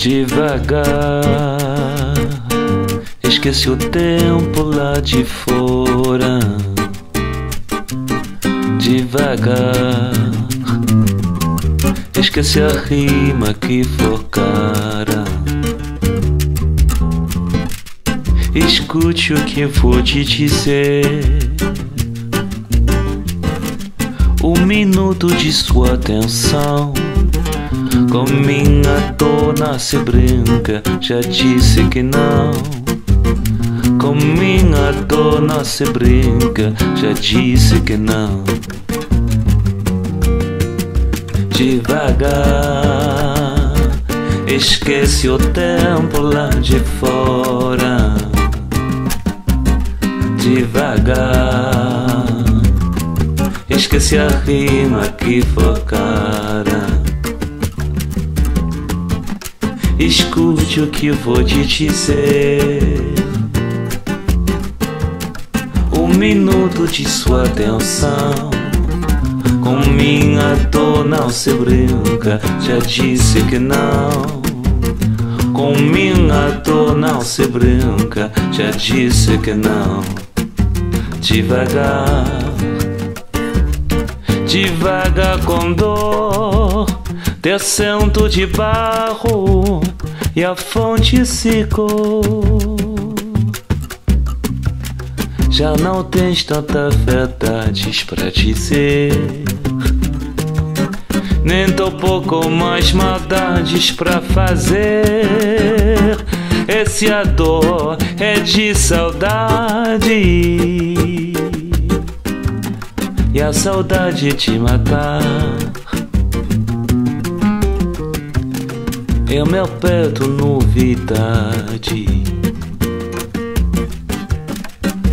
Devagar, esqueci o tempo lá de fora. Devagar, esqueci a rima que for Escute o que vou te dizer. Um minuto de sua atenção com minha dona se brinca, já disse que não. Com minha dona se brinca, já disse que não. Devagar, esquece o tempo lá de fora. Devagar, esquece a rima que for cara. Escute o que vou te dizer. Um minuto de sua atenção. Com minha dor não se brinca, já disse que não. Com minha dor não se brinca, já disse que não. Devagar, devagar com dor descendo de barro e a fonte secou. Já não tens tanta verdades pra dizer, nem tão pouco mais maldades pra fazer. Esse a dor é de saudade e a saudade te matar. É o meu peito novidade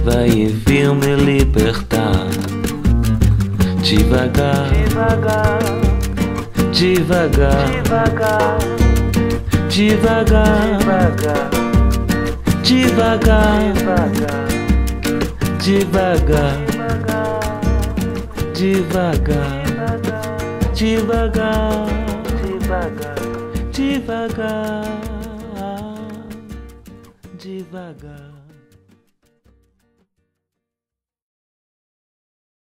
Vai vir me libertar. Devagar. Devagar, Devagar. Devagar, Devagar. Devagar, Devagar. Devagar devagar, Devagar. Devagar. Devagar. Devagar